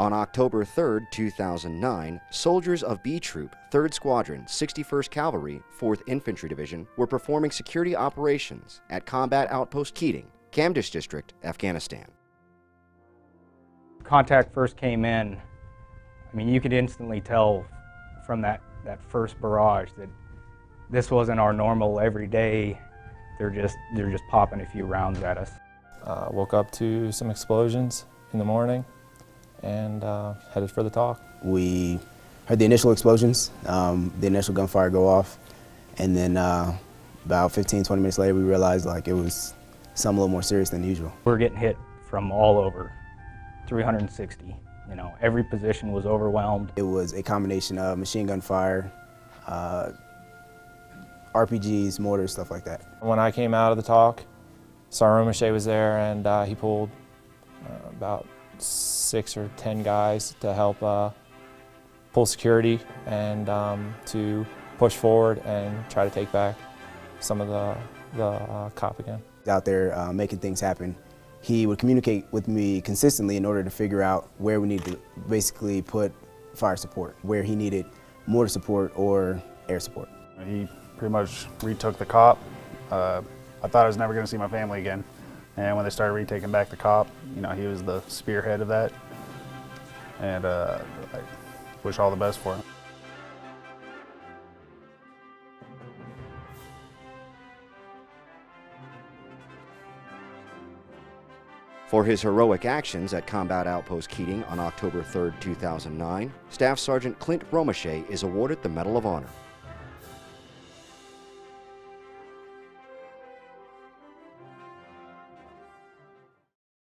On October 3, 2009, soldiers of B Troop, 3rd Squadron, 61st Cavalry, 4th Infantry Division were performing security operations at Combat Outpost Keating, Kamdesh District, Afghanistan. Contact first came in, I mean, you could instantly tell from that, that first barrage that this wasn't our normal everyday, they're just, they're just popping a few rounds at us. Uh, woke up to some explosions in the morning and uh, headed for the talk. We heard the initial explosions, um, the initial gunfire go off, and then uh, about 15, 20 minutes later, we realized like it was something a little more serious than usual. We're getting hit from all over, 360. You know, every position was overwhelmed. It was a combination of machine gun fire, uh, RPGs, mortars, stuff like that. When I came out of the talk, Saromachet was there and uh, he pulled uh, about six or ten guys to help uh, pull security and um, to push forward and try to take back some of the, the uh, cop again. Out there uh, making things happen. He would communicate with me consistently in order to figure out where we need to basically put fire support, where he needed mortar support or air support. He pretty much retook the cop. Uh, I thought I was never going to see my family again. And when they started retaking back the cop, you know, he was the spearhead of that. And uh, I wish all the best for him. For his heroic actions at Combat Outpost Keating on October 3, 2009, Staff Sergeant Clint Romesha is awarded the Medal of Honor.